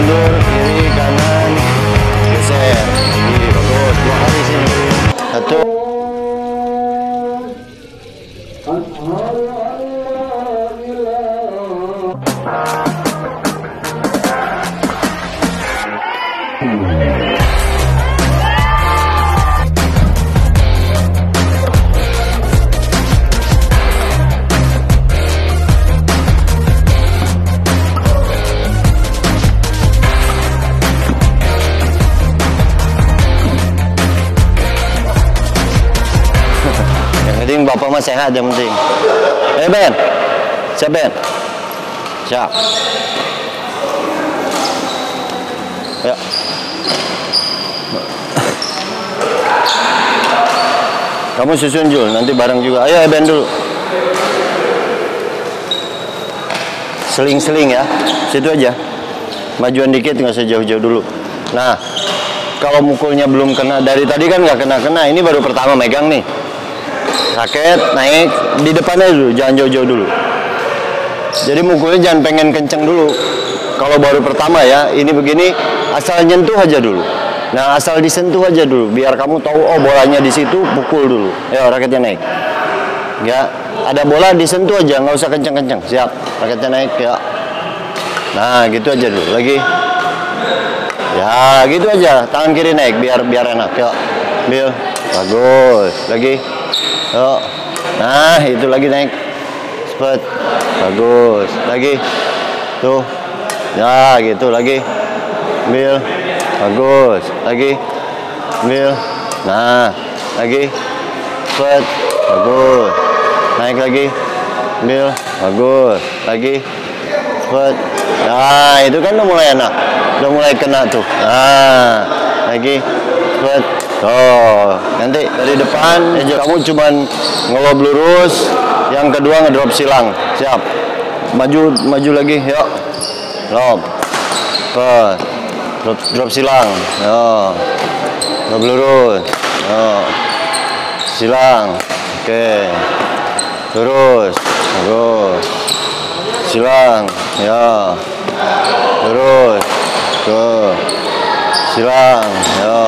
mundur bapak mah sehat yang penting. Eh Ben, siap Ben? Siap. Ya. Kamu susun Jul, nanti bareng juga. Ayo Ben dulu. Seling-seling ya, situ aja. Majuan dikit nggak usah jauh-jauh dulu. Nah, kalau mukulnya belum kena dari tadi kan nggak kena-kena, ini baru pertama megang nih raket naik di depannya dulu jangan jauh-jauh dulu. Jadi mukulnya jangan pengen kenceng dulu. Kalau baru pertama ya ini begini asal nyentuh aja dulu. Nah asal disentuh aja dulu biar kamu tahu oh bolanya di situ pukul dulu. Ya raketnya naik. Ya ada bola disentuh aja nggak usah kenceng-kenceng. Siap raketnya naik ya. Nah gitu aja dulu lagi. Ya gitu aja tangan kiri naik biar biar enak ya. Bil bagus lagi Yuk. Nah, itu lagi naik. Cepet. Bagus. Lagi. Tuh. Ya, gitu lagi. Bil. Bagus. Lagi. Bil. Nah, lagi. Cepet. Bagus. Naik lagi. Bil. Bagus. Lagi. Cepet. Nah, itu kan udah mulai enak. Udah mulai kena tuh. Nah, lagi. Cepet. Oh, nanti dari depan eh, kamu cuman ngelob lurus, yang kedua ngedrop silang. Siap. Maju maju lagi, yuk. Lob. Pet. Drop, drop silang. Yo. Lob lurus. Yo. Silang. Oke. Lurus. Lurus. Silang. Ya. Lurus. Tuh. Silang. Ya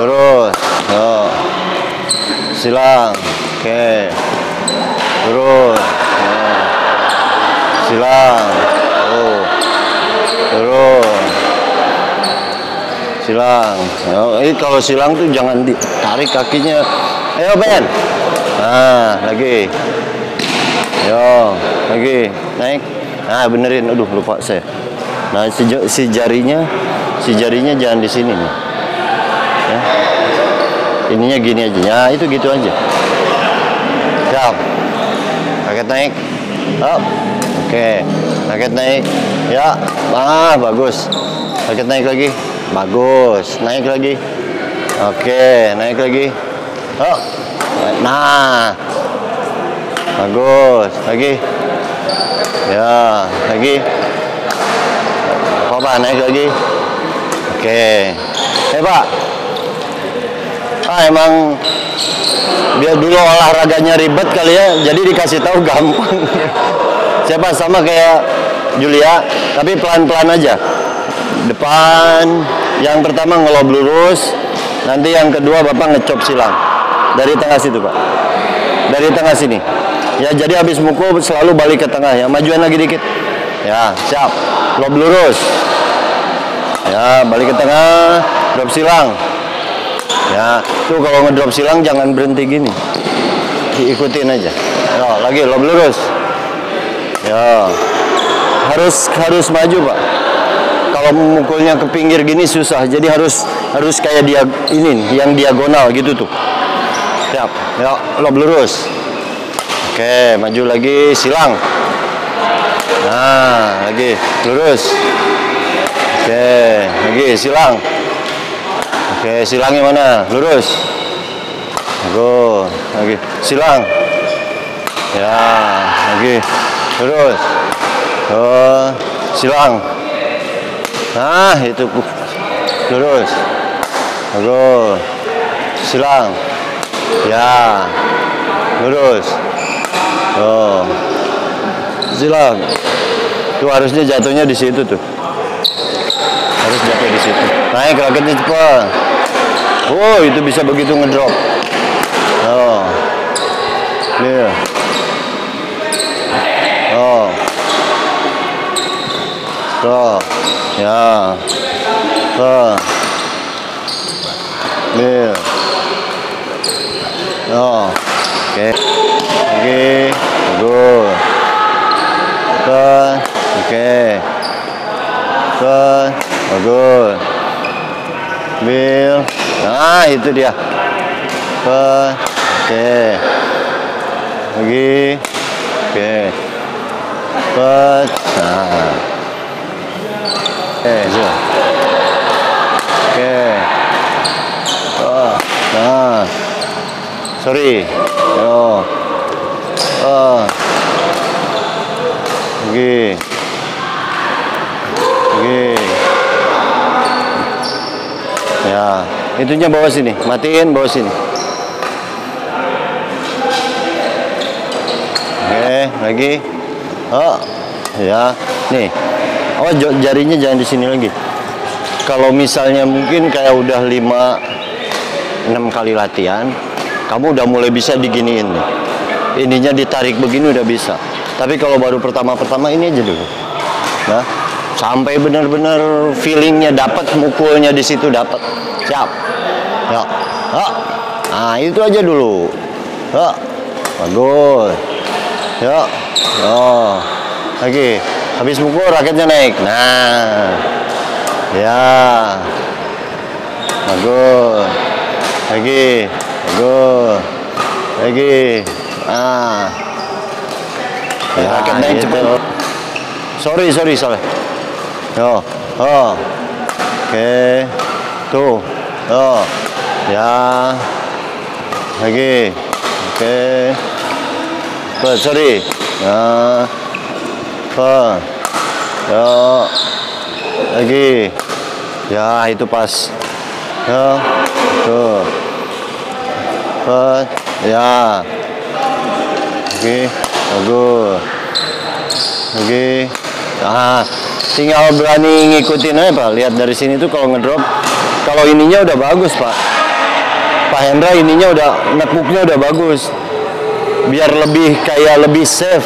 lurus yo. Silang oke. Lurus yo. silang oh lurus silang yo. ini kalau silang tuh jangan ditarik kakinya. Ayo Ben. Nah lagi. Yo lagi. Naik. Nah benerin. Aduh lupa saya. Nah si, si jarinya si jarinya jangan di sini nih ya. ininya gini aja. Ya itu gitu aja. Siap. Raket naik. Up oke. Raket naik. Ya ah bagus. Raket naik lagi. Bagus. Naik lagi. Oke naik lagi. Oh nah. Bagus. Lagi. Ya lagi. Apa naik lagi? Oke. Eh pak ah emang biar dulu olahraganya ribet kali ya jadi dikasih tahu gampang. Siapa sama kayak Julia tapi pelan-pelan aja. Depan yang pertama ngelob lurus nanti yang kedua bapak ngecop silang. Dari tengah situ pak. Dari tengah sini. Ya jadi habis mukul selalu balik ke tengah. Ya majuan lagi dikit. Ya siap. Lob lurus. Ya balik ke tengah drop silang Ya, tuh kalau ngedrop silang jangan berhenti gini. Diikutin aja. Ya, lagi lob lurus. Ya. Harus harus maju, Pak. Kalau mukulnya ke pinggir gini susah. Jadi harus harus kayak dia ini yang diagonal gitu tuh. Siap. Ya, lob lurus. Oke, maju lagi silang. Nah, lagi lurus. Oke, lagi silang. Oke, silangnya mana? Lurus. Go, lagi silang. Ya, lagi lurus. Oh, silang. Nah, itu lurus. Go, silang. Ya, lurus. Oh, silang. Tuh harusnya jatuhnya di situ tuh. Harus jatuh di situ. Naik raketnya cepat. Oh, itu bisa begitu ngedrop. Oh. Iya. Oh. Tuh. Ya. Tuh. Iya. Oh. Oke. Oke. Bagus. Tuh. Oke. Tuh. Bagus. Bil. Nah, itu dia. Tuh. Oke. Lagi. Oke. Cepat. Nah. Oke, so. Oke. Oh, nah. Sorry. Yo. Oh. Lagi. Lagi. Ya, itunya bawa sini. Matiin bawa sini. Oke, lagi. Oh, ya. Nih. Oh, jarinya jangan di sini lagi. Kalau misalnya mungkin kayak udah 5 6 kali latihan, kamu udah mulai bisa diginiin nih. Ininya ditarik begini udah bisa. Tapi kalau baru pertama-pertama ini aja dulu. Nah, sampai benar-benar feelingnya dapat, mukulnya di situ dapat. Siap. Ya. Ha. Nah, itu aja dulu. Ya. Bagus. Ya. Oh. Lagi. Habis mukul raketnya naik. Nah. Ya. Bagus. Lagi. Bagus. Lagi. Ah. Ya, raket naik cepat. Sorry, sorry, sorry. Yo. Oh. Oke. Tuh. Oh. Ya. Lagi. Oke. Sorry. Ya. Cepat. Yo. Lagi. Ya, itu pas. Ya. Tuh. Cepat. Ya. Oke. Bagus. Oke. Ah, tinggal berani ngikutin aja, Pak. Lihat dari sini tuh kalau ngedrop, kalau ininya udah bagus, Pak. Pak Hendra ininya udah nekuknya udah bagus. Biar lebih kayak lebih safe.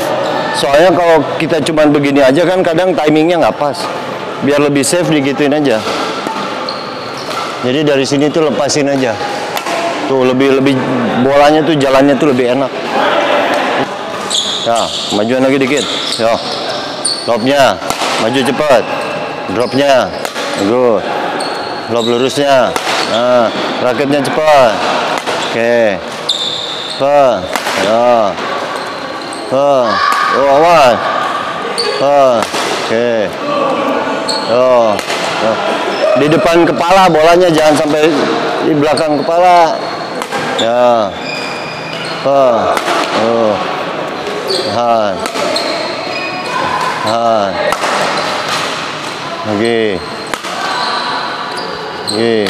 Soalnya kalau kita cuman begini aja kan kadang timingnya nggak pas. Biar lebih safe digituin aja. Jadi dari sini tuh lepasin aja. Tuh lebih lebih bolanya tuh jalannya tuh lebih enak. Ya, majuan lagi dikit. Ya. Lobnya, maju cepat. Dropnya, bagus. Lob lurusnya. Nah, raketnya cepat. Oke. Cepat. Ya. Cepat. Oh. Cepat. Oke. Yo. Yo. Di depan kepala bolanya jangan sampai di belakang kepala. Ya. Cepat. Oh. Tahan. Tahan. Lagi. Lagi. Oke.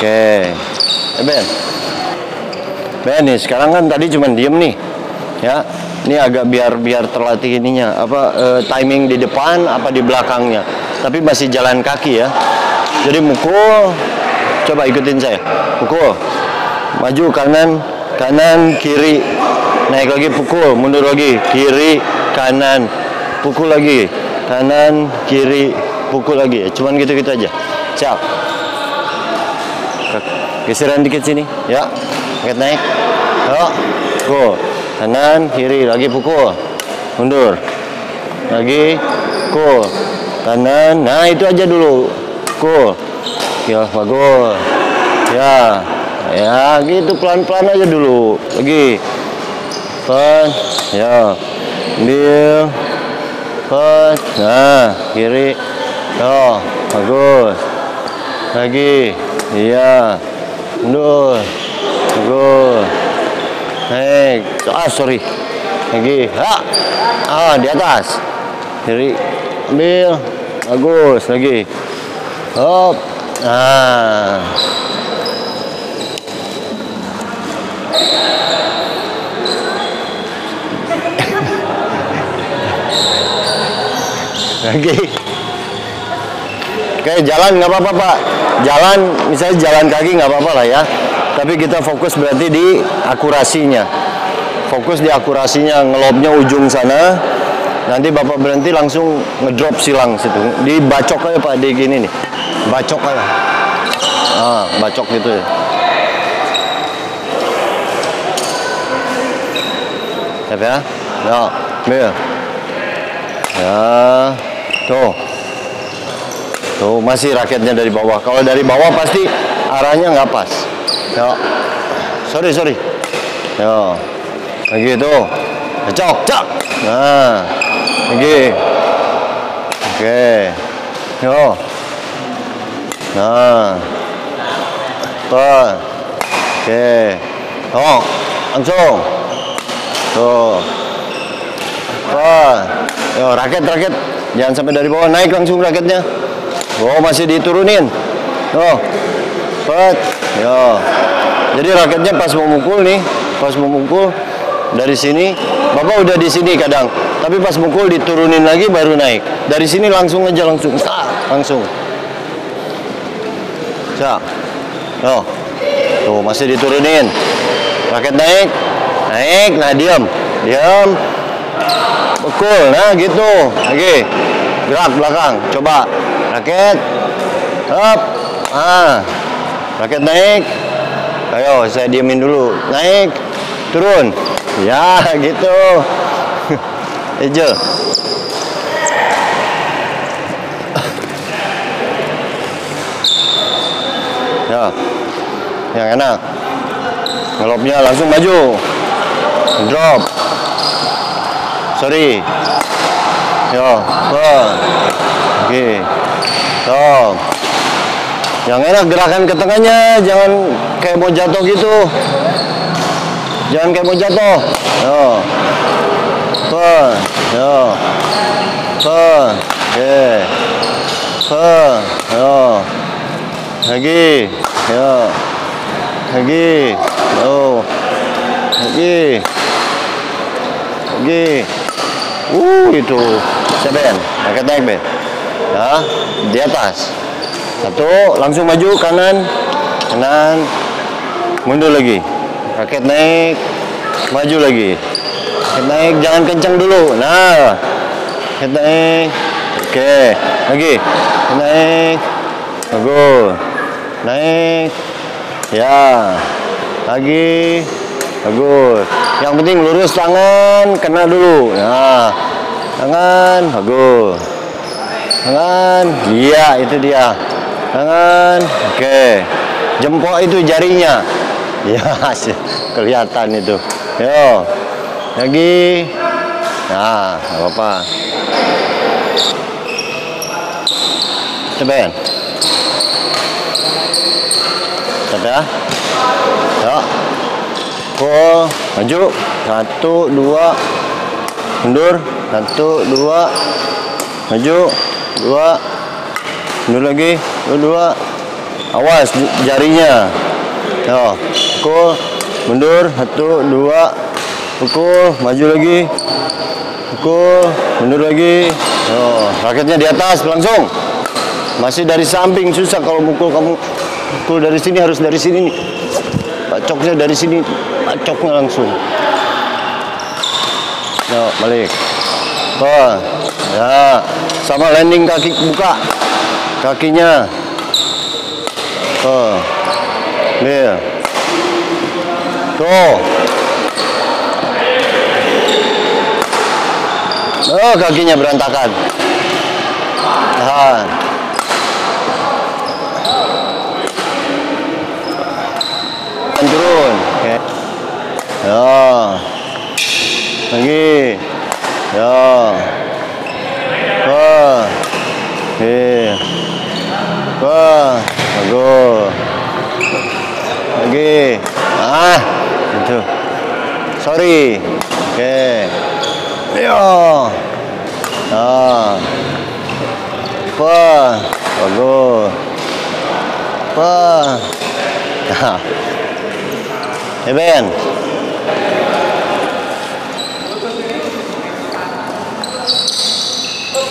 Eh Ben. Ben nih, sekarang kan tadi cuma diem nih. Ya. Ini agak biar biar terlatih ininya. Apa eh, timing di depan apa di belakangnya. Tapi masih jalan kaki ya. Jadi mukul. Coba ikutin saya. Mukul. Maju kanan, kanan, kiri. Naik lagi pukul, mundur lagi, kiri, kanan, pukul lagi, kanan, kiri, pukul lagi. Cuman gitu-gitu aja. Siap. Geseran dikit sini, ya. Angkat naik. Yo. Pukul. Kanan, kiri, lagi pukul. Mundur. Lagi, pukul. Kanan, nah itu aja dulu. Pukul. Ya, bagus. Ya. Ya, gitu pelan-pelan aja dulu. Lagi. Pelan. Ya. Ambil. Pet. Nah, kiri. Yo, bagus. Lagi. Iya. Mundur. Bagus. Naik. Ah, sorry. Lagi. Ha. Ah, di atas. Kiri. Ambil. Bagus. Lagi. Hop. Ah. Lagi. Oke, jalan nggak apa-apa Pak. Jalan, misalnya jalan kaki nggak apa-apa lah ya. Tapi kita fokus berarti di akurasinya. Fokus di akurasinya, ngelopnya ujung sana. Nanti Bapak berhenti langsung ngedrop silang situ. Dibacok aja Pak, di gini nih. Bacok aja. Ah, bacok gitu ya. Siap ya? Ya, ambil. Ya, tuh. Tuh, masih raketnya dari bawah. Kalau dari bawah pasti arahnya nggak pas. Ya. Sorry, sorry. Ya. Lagi tuh. Cok, cok. Nah. Lagi. Oke. Yo. Nah. Tuh. Oke. Oh, langsung. Tuh. Wah, yo raket raket, jangan sampai dari bawah naik langsung raketnya. Oh masih diturunin. Oh, pet, yo. Jadi raketnya pas memukul nih, pas memukul dari sini, bapak udah di sini kadang, tapi pas mukul diturunin lagi baru naik. Dari sini langsung aja langsung, langsung. Siap. Oh, tuh masih diturunin. Raket naik, naik, nah diam, diam, Pukul, nah gitu. Lagi. Gerak belakang. Coba. Raket. Up. Ah. Raket naik. Ayo, saya diemin dulu. Naik. Turun. Ya, gitu. Ejo. Ya. Yang enak. Ngelopnya langsung maju. Drop. Sorry. Yo, wah. Oke. Stop. Yang enak gerakan ke tengahnya, jangan kayak mau jatuh gitu. Jangan kayak mau jatuh. Yo. Wah. Yo. Wah. Oke. Wah. Yo. Lagi. Yo. Lagi. Yo. Lagi. Lagi. Uh, itu. Siapa Ben? Angkat Ben. Ya, di atas. Satu, langsung maju kanan. Kanan. Mundur lagi. Raket naik. Maju lagi. Raket naik, jangan kencang dulu. Nah. Raket naik. Oke. Lagi. Raket naik. Bagus. Naik. Ya. Lagi. Bagus. Yang penting lurus tangan, kena dulu. Nah, tangan, bagus. Tangan, iya itu dia. Tangan, oke. Jempol itu jarinya. Ya, kelihatan itu. Yo, lagi. Nah, nggak apa-apa. Coba. Coba ya. Pukul, maju, satu, dua, mundur, satu, dua, maju, dua, mundur lagi, dua, dua, awas jarinya, yo, pukul, mundur, satu, dua, pukul, maju lagi, pukul, mundur lagi, yo, raketnya di atas, langsung, masih dari samping susah kalau mukul kamu, mukul dari sini harus dari sini nih. Bacoknya dari sini, bacoknya langsung. Yo, balik. Oh, ya, sama landing kaki buka, kakinya. Oh, nih. Tuh. Oh, kakinya berantakan. Tahan. turun oke ya lagi ya ambil wah bagus. Lagi. Ah itu. Sorry. Oke. Yo ah. Wah bagus. Wah. Nah Eh Ben.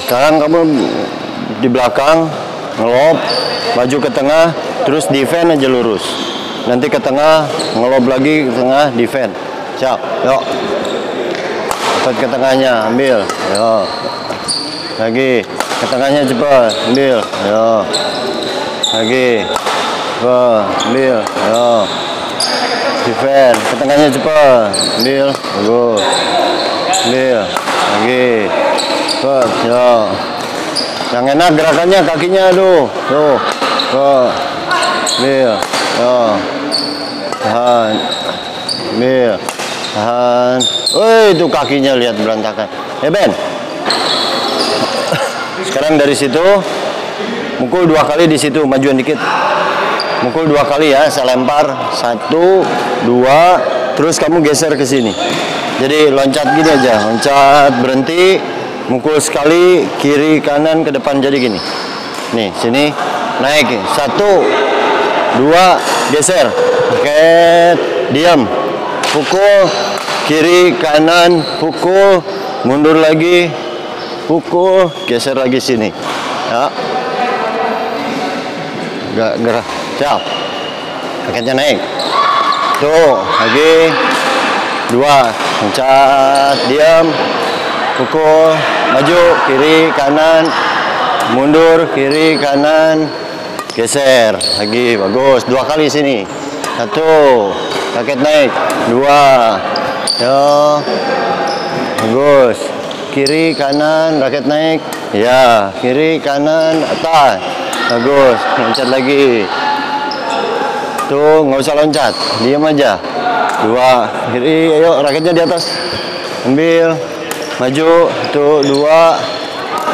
Sekarang kamu di belakang ngelob, maju ke tengah, terus defend aja lurus. Nanti ke tengah, ngelob lagi ke tengah, defend. Siap, yuk. Cepat ke tengahnya, ambil. Yuk. Lagi, ke tengahnya cepat, ambil. Yuk. Lagi. Wah, ambil. Yuk. Defend, ke tengahnya cepat, ambil. Bagus. Ambil. Lagi. Cepat, ya. Yang enak gerakannya kakinya aduh. Tuh. Tuh. Ambil. Ya. Tahan. Ambil. Tahan. Woi, itu kakinya lihat berantakan. Ya, Ben. Sekarang dari situ mukul dua kali di situ, majuan dikit. Mukul dua kali ya, saya lempar. Satu, dua, terus kamu geser ke sini. Jadi loncat gini aja, loncat berhenti, mukul sekali kiri kanan ke depan jadi gini. Nih sini naik. Satu, dua geser, oke diam, pukul kiri kanan pukul. Mundur lagi, pukul. Geser lagi sini. Ya, gak gerak, siap. Paketnya naik. Tuh lagi. Dua. Loncat diam. Pukul maju kiri kanan. Mundur kiri kanan. Geser. Lagi bagus. Dua kali sini. Satu. Paket naik. Dua. Yo. Bagus. Kiri kanan. Raket naik. Ya. Kiri kanan. Atas. Bagus. Loncat lagi. Tuh nggak usah loncat. Diam aja. Dua. Kiri ayo. Raketnya di atas. Ambil maju tuh dua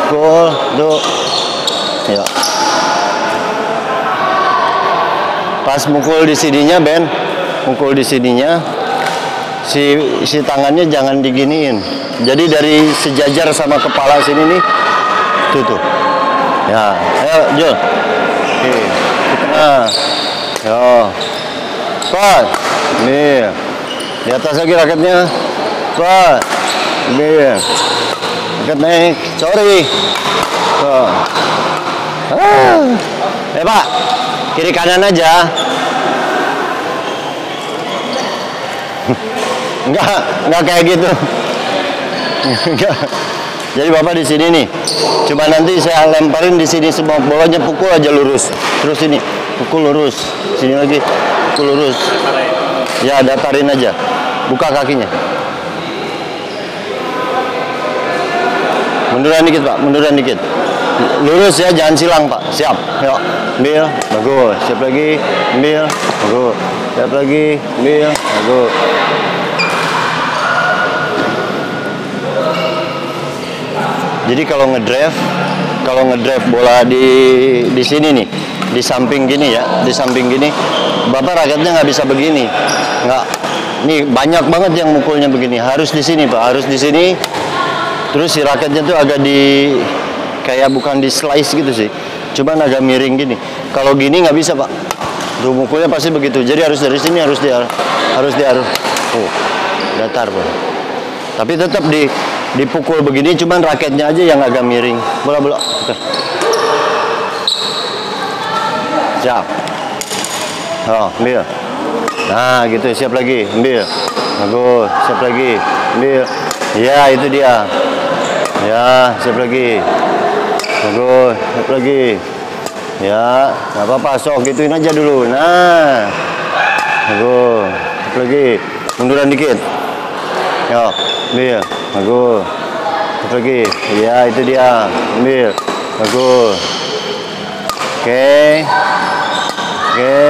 pukul tuh. Ya pas mukul di sininya Ben. Mukul di sininya. Si si tangannya jangan diginiin. Jadi dari sejajar sama kepala sini nih tuh tuh. Ya ayo Jul. Oke tengah. Yo. Pas nih. Di atas lagi raketnya. Pas nih raket naik. Sorry. Tuh ah. eh pak. Kiri kanan aja. Enggak enggak kayak gitu. Enggak. Jadi bapak di sini nih. Cuma nanti saya lemparin di sini semua bawahnya pukul aja lurus. Terus ini pukul lurus. Sini lagi pukul lurus. Ya datarin aja. Buka kakinya munduran dikit pak. Munduran dikit. Lurus ya jangan silang pak. Siap. Yuk ambil. Bagus. Siap lagi. Ambil. Bagus. Siap lagi. Ambil. Bagus. Jadi kalau ngedrive kalau ngedrive bola di di sini nih di samping gini ya di samping gini bapak raketnya nggak bisa begini. Nggak. Nih banyak banget yang mukulnya begini. Harus di sini pak. Harus di sini terus si raketnya tuh agak di kayak bukan di slice gitu sih. Cuman agak miring gini. Kalau gini nggak bisa pak. Tuh mukulnya pasti begitu. Jadi harus dari sini harus di harus di harus oh datar pak. Tapi tetap di dipukul begini cuman raketnya aja yang agak miring. Bola bola. Siap. Oh ambil. Nah gitu. Siap lagi. Ambil. Bagus. Siap lagi. Ambil. Ya itu dia ya siap lagi. Bagus siap lagi. Ya nggak apa-apa sok gituin aja dulu. Nah bagus siap lagi. Munduran dikit. Ya ambil bagus. Siap lagi. Ya itu dia ambil bagus. Oke. Oke.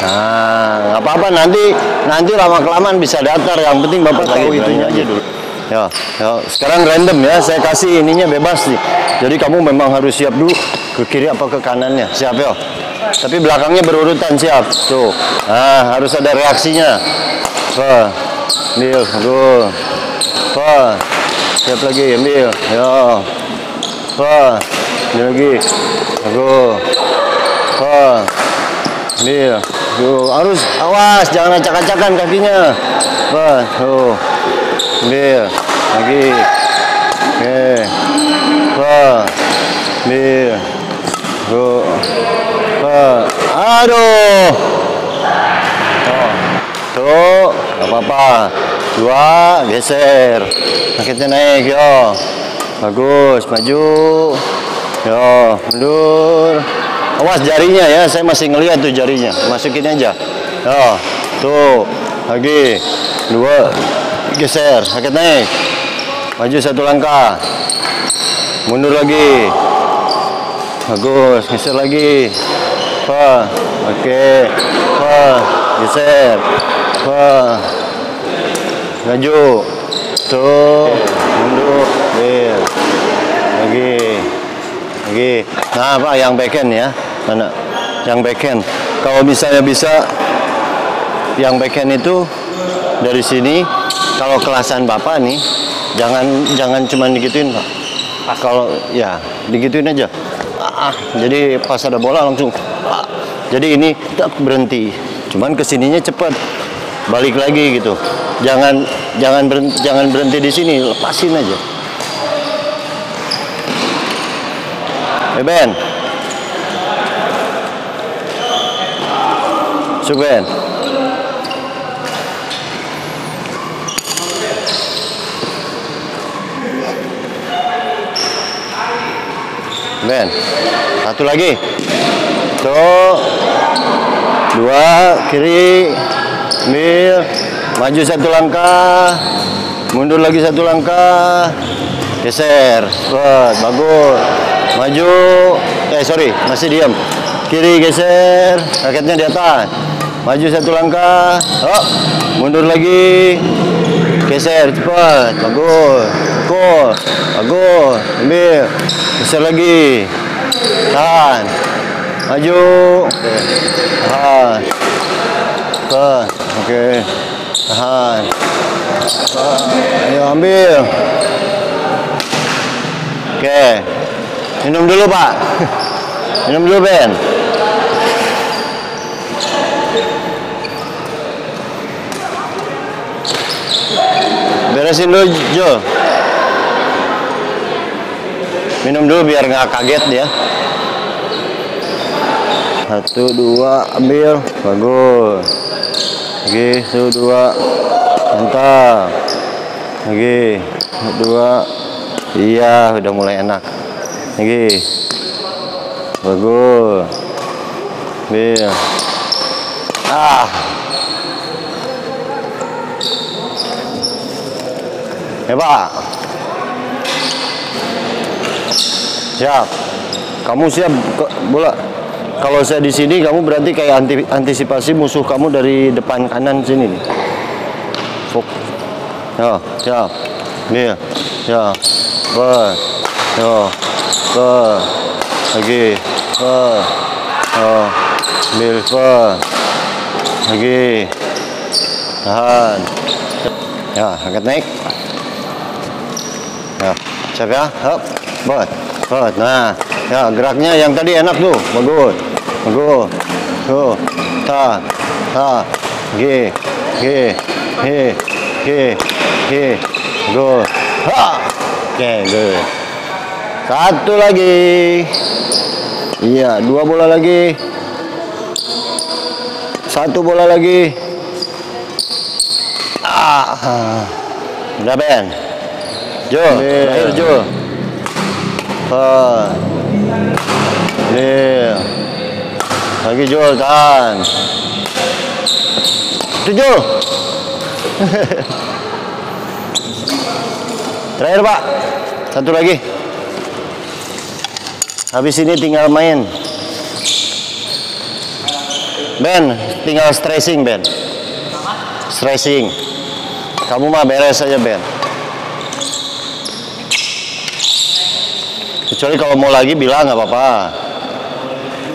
Nah apa-apa nanti nanti lama kelamaan bisa datar. Yang penting bapak tahu itunya aja. dulu Ya, ya. Sekarang random ya. Saya kasih ininya bebas nih. Jadi kamu memang harus siap dulu ke kiri apa ke kanannya. Siap ya. Tapi belakangnya berurutan siap. Tuh. Nah, harus ada reaksinya. Tuh. Ambil. Tuh. Tuh. Siap lagi. Ambil. Ya. Tuh. Ambil lagi. Tuh. Tuh. Ambil. Tuh. Harus awas. Jangan acak-acakan kakinya. Tuh. Tuh. Ambil. Lagi. Oke. Ambil. Tuh. Tuh. Aduh. Tuh. Apa-apa. Dua. Geser. Sakitnya naik. Yo. Bagus. Maju. Yo. Mundur. Awas jarinya ya. Saya masih ngeliat tuh jarinya. Masukin aja. Yo. Tuh. Lagi. Dua. Geser. Sakit naik. Maju satu langkah. Mundur lagi. Bagus, geser lagi. Wah, oke. Wah, geser. Wah. Maju. Tuh, mundur. Bil. Lagi. Lagi. Nah, Pak, yang backhand ya. Mana? Yang backhand. Kalau misalnya bisa yang backhand itu dari sini kalau kelasan Bapak nih jangan jangan cuma digituin, Pak. Kalau ya, digituin aja. Ah, jadi pas ada bola langsung ah. jadi ini tak berhenti. Cuman ke sininya cepat balik lagi gitu. Jangan jangan berhenti, jangan berhenti di sini lepasin aja. Hey Ben. Suben Satu lagi. Tuh. Dua. Kiri. Mil. Maju satu langkah. Mundur lagi satu langkah. Geser. Buat. Bagus. Maju. Eh sorry. Masih diam. Kiri geser. Raketnya di atas. Maju satu langkah. Oh. Mundur lagi. Geser cepat. Bagus. Pukul. Bagus. Ambil. Geser lagi. Tahan. Maju. Tahan. Tahan. Okey. Tahan. Tahan. Ayo ambil. Okey. Minum dulu, Pak. Minum dulu, Ben. Beresin dulu, Jo. Minum dulu biar nggak kaget dia. Satu, dua, ambil. Bagus. Lagi, satu, dua. Mantap. Lagi, dua. Iya, udah mulai enak. Lagi. Bagus. Ambil. Ah. Ya. Siap. Kamu siap bola. Kalau saya di sini, kamu berarti kayak anti- antisipasi musuh kamu dari depan kanan sini nih. Fok. Ya, siap. Nih, siap. Ber. Ya. Ber. Lagi. Ber. Ya. Ambil. Ber. Lagi. Tahan. Ya, angkat naik. Ya, siap ya. Hop. Buat. Buat. Nah, ya geraknya yang tadi enak tuh. Bagus. Bagus. Tuh. Ta. Ta. G. G. G. G. G. Go. Ha. Oke, good. Satu lagi. Iya, dua bola lagi. Satu bola lagi. Ah. Udah, Ben. Jo, terakhir Jo. Empat. Lima. Lagi Jo, tahan. Tujuh. Terakhir, Pak. Satu lagi. Habis ini tinggal main. Ben, tinggal stressing, Ben. Stressing. Kamu mah beres saja, Ben. Kecuali kalau mau lagi bilang nggak apa-apa.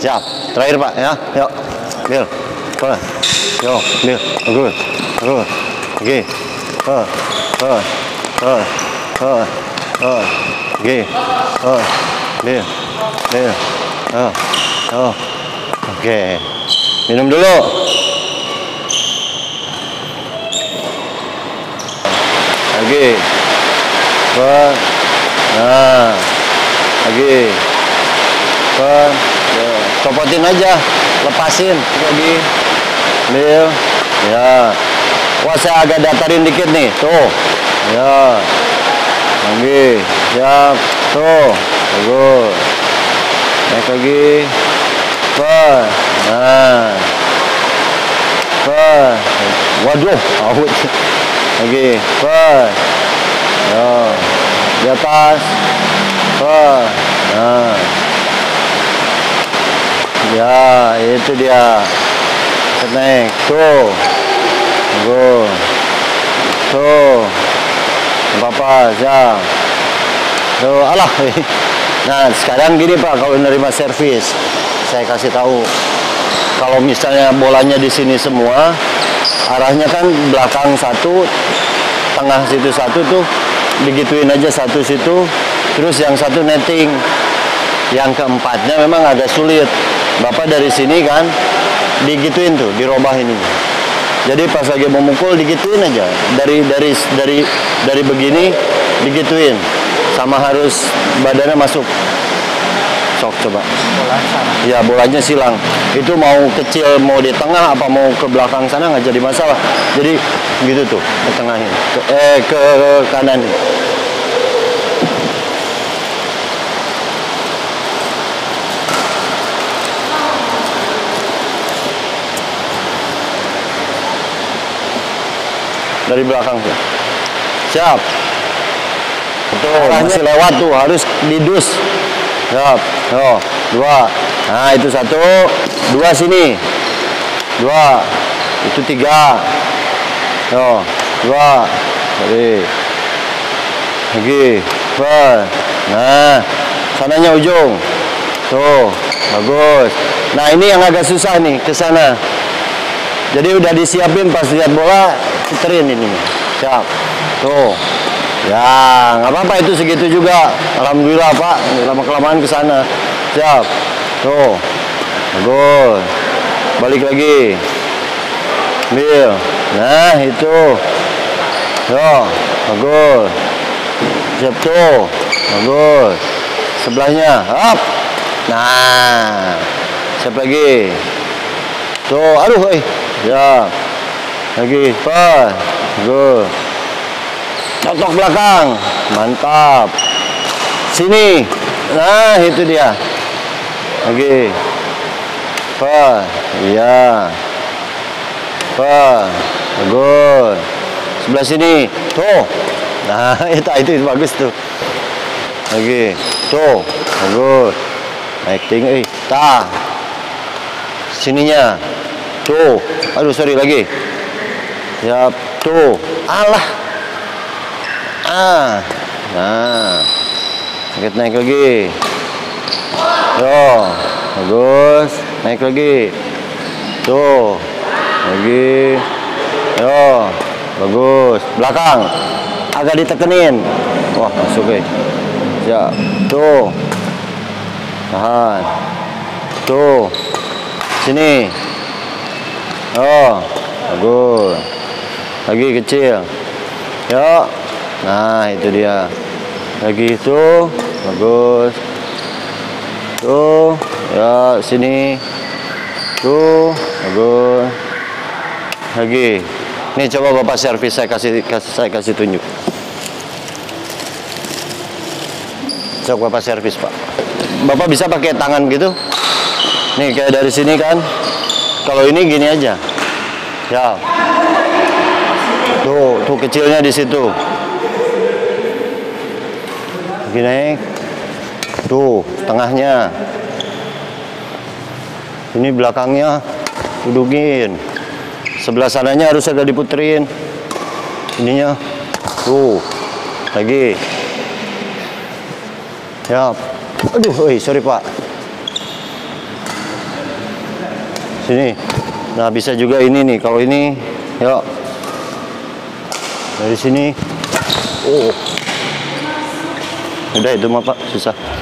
Siap. Terakhir Pak ya. Yuk. Bil. Pelan. Yo, Bil. Bagus. Bagus. Oke. Oke. Oh. Oh. Oke. Minum dulu. Lagi. Pelan. Nah. Lagi. Pelan. Ya. Copotin aja. Lepasin lagi. Bil. Ya. Wah, saya agak datarin dikit nih. Tuh. Ya. Lagi. Siap. Tuh. Bagus. Naik lagi. Pelan. Nah. Pelan. Waduh, awet. Lagi. Pelan. Ya. Di atas. Pelan. Nah. Ya, itu dia. Naik. Tuh. Bagus. Tuh. Apa-apa, siap. Tuh, alah. Nah, sekarang gini Pak, kalau nerima servis, saya kasih tahu. Kalau misalnya bolanya di sini semua, arahnya kan belakang satu, tengah situ satu tuh, digituin aja satu situ, terus yang satu netting. Yang keempatnya memang agak sulit. Bapak dari sini kan, digituin tuh, dirobah ini. Jadi pas lagi memukul digituin aja. Dari dari dari dari begini digituin. Sama harus badannya masuk. Sok coba. Ya bolanya silang. Itu mau kecil mau di tengah apa mau ke belakang sana nggak jadi masalah. Jadi gitu tuh ke tengahin. Ke, eh ke kanan. Dari belakang tuh. Siap. Betul, masih lewat tuh, harus didus. Siap. Yo, dua. Nah, itu satu. Dua sini. Dua. Itu tiga. Yo, dua. Jadi. Lagi. Empat. Nah, sananya ujung. Tuh, bagus. Nah, ini yang agak susah nih, ke sana. Jadi udah disiapin pas lihat bola, puterin ini. Siap. Tuh. Ya, nggak apa-apa itu segitu juga. Alhamdulillah Pak, lama kelamaan ke sana. Siap. Tuh. Bagus. Balik lagi. Ambil. Nah, itu. Yo, bagus. Siap tuh. Bagus. Sebelahnya. Up. Nah. Siap lagi. Tuh, aduh, eh. Ya. Lagi, pas. Bagus. Cotok belakang. Mantap. Sini. Nah, itu dia. Lagi. Pas. Iya. Pas. Bagus. Sebelah sini. Tuh. Nah, itu, itu, itu bagus tuh. Lagi. Tuh. Bagus. Naik tinggi. Eh, tah. Sininya. Tuh. Aduh, sorry lagi. Siap. Tuh. Alah. Ah. Nah. Sedikit naik lagi. Yo. Bagus. Naik lagi. Tuh. Lagi. Yo. Bagus. Belakang. Agak ditekenin. Wah, masuk eh. Ya. Tuh. Tahan. Tuh. Sini. Oh, bagus. Lagi kecil. Yuk. Nah, itu dia. Lagi itu. Bagus. Tuh. Ya, sini. Tuh. Bagus. Lagi. Nih coba Bapak servis saya kasih, kasih saya kasih tunjuk. Sok Bapak servis, Pak. Bapak bisa pakai tangan gitu? Nih kayak dari sini kan. Kalau ini gini aja. Ya. Tuh, tuh kecilnya di situ. Lagi naik. Tuh, tengahnya. Ini belakangnya dudukin. Sebelah sananya harus agak diputerin. Ininya. Tuh. Lagi. Ya. Aduh, oi, sorry Pak. Sini. Nah, bisa juga ini nih. Kalau ini, yuk. Dari sini. Oh. Udah itu mah Pak, susah.